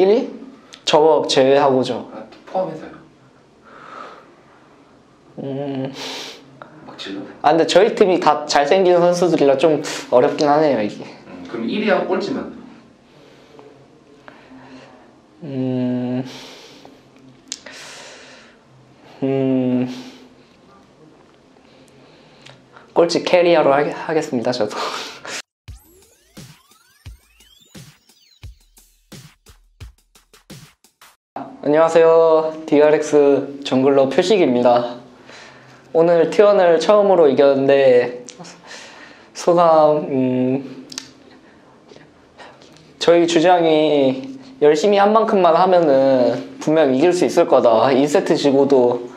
1위? 저 제외하고죠. 아, 포함해서요. 음, 막 질러? 아 근데 저희 팀이 다 잘생긴 선수들이라 좀 어렵긴 하네요 이게. 음, 그럼 1위하고 꼴찌만. 음, 음, 꼴찌 캐리어로 하, 하겠습니다 저도. 안녕하세요. DRX 정글러 표식입니다. 오늘 T1을 처음으로 이겼는데 소감 음, 저희 주장이 열심히 한 만큼만 하면은 분명 이길 수 있을 거다. 2세트 지고도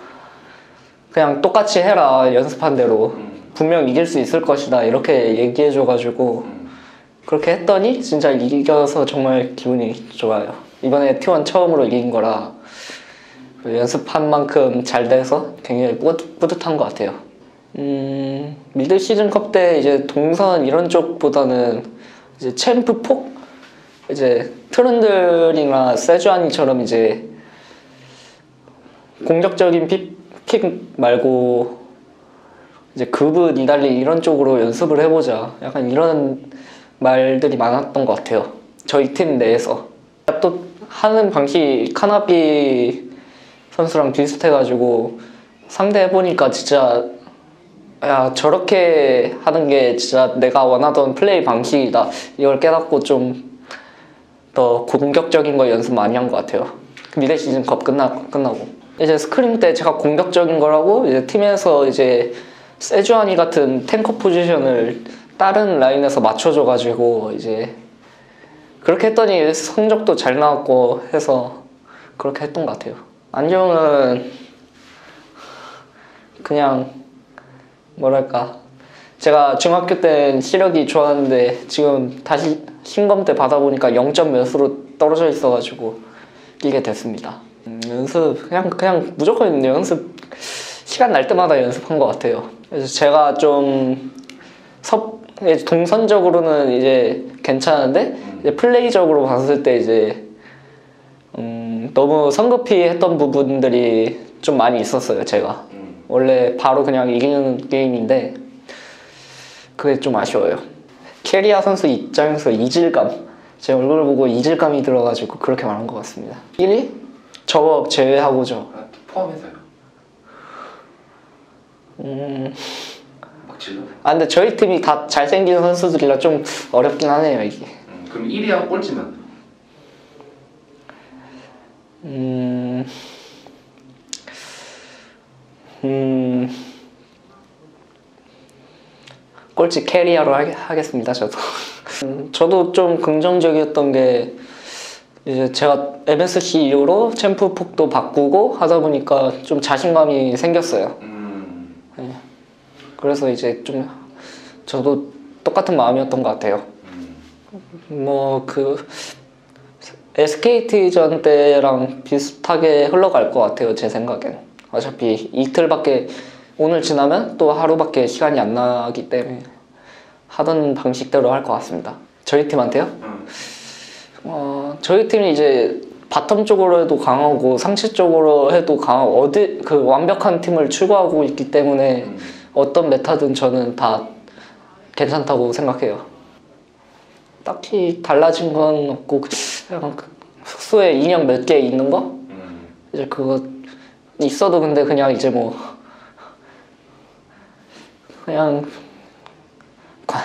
그냥 똑같이 해라 연습한 대로 음, 분명 이길 수 있을 것이다 이렇게 얘기해줘가지고 음. 그렇게 했더니 진짜 이겨서 정말 기분이 좋아요. 이번에 T1 처음으로 이긴 거라 연습한 만큼 잘 돼서 굉장히 뿌듯, 뿌듯한 것 같아요. 음, 미드 시즌컵 때 이제 동선 이런 쪽보다는 이제 챔프 폭 이제 트런들이나 세주아니처럼 이제 공격적인 픽, 픽 말고 이제 그브 니달리 이런 쪽으로 연습을 해보자 약간 이런 말들이 많았던 것 같아요. 저희 팀 내에서. 또 하는 방식이 카나비 선수랑 비슷해가지고 상대해보니까 진짜 야 저렇게 하는 게 진짜 내가 원하던 플레이 방식이다. 이걸 깨닫고 좀 더 공격적인 거 연습 많이 한 것 같아요. 미래 시즌컵 끝나, 끝나고. 이제 스크림 때 제가 공격적인 거라고 이제 팀에서 이제 세주아니 같은 탱커 포지션을 다른 라인에서 맞춰줘가지고 이제 그렇게 했더니 성적도 잘 나왔고 해서 그렇게 했던 것 같아요 안정은 그냥 뭐랄까 제가 중학교 때 시력이 좋았는데 지금 다시 신검 때 받아보니까 0점 몇으로 떨어져 있어가지고 이게 됐습니다. 음, 연습 그냥 그냥 무조건 연습 시간 날 때마다 연습한 것 같아요. 그래서 제가 좀 섭, 동선적으로는 이제 괜찮은데 이제 플레이적으로 봤을 때 이제 음, 너무 성급히 했던 부분들이 좀 많이 있었어요. 제가 음. 원래 바로 그냥 이기는 게임인데 그게 좀 아쉬워요. 캐리아 선수 입장에서 이질감 제 얼굴 보고 이질감이 들어가지고 그렇게 말한 것 같습니다. 1위? 저 제외하고죠. 아, 포함해서요. 음, 막 질러? 아 근데 저희 팀이 다 잘생긴 선수들이라 좀 어렵긴 하네요 이게. 음, 그럼 1위하고 꼴찌만. 음, 음, 꼴찌 캐리어로 하, 하겠습니다 저도. 음, 저도 좀 긍정적이었던 게 이제 제가 MSC 이후로 챔프 폭도 바꾸고 하다 보니까 좀 자신감이 생겼어요. 음, 그래서 이제 좀 저도 똑같은 마음이었던 것 같아요. 음. 뭐그 SKT전 때랑 비슷하게 흘러갈 것 같아요 제 생각엔 어차피 이틀밖에 오늘 지나면 또 하루밖에 시간이 안 나기 때문에 하던 방식대로 할 것 같습니다 저희 팀한테요? 음. 어 저희 팀이 이제 바텀 쪽으로 해도 강하고 상체 쪽으로 해도 강하고 어디 그 완벽한 팀을 추구하고 있기 때문에 음. 어떤 메타든 저는 다 괜찮다고 생각해요. 딱히 달라진 건 없고 그냥 그 숙소에 인형 몇 개 있는 거 음. 이제 그거 있어도 근데 그냥 이제 뭐 그냥 과-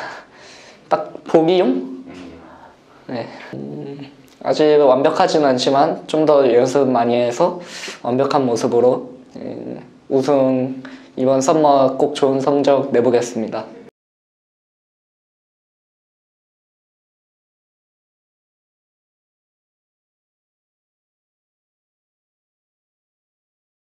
딱 보기용 음. 네. 음, 아직 완벽하진 않지만 좀 더 연습 많이 해서 완벽한 모습으로 음, 우승 이번 썸머 꼭 좋은 성적 내보겠습니다.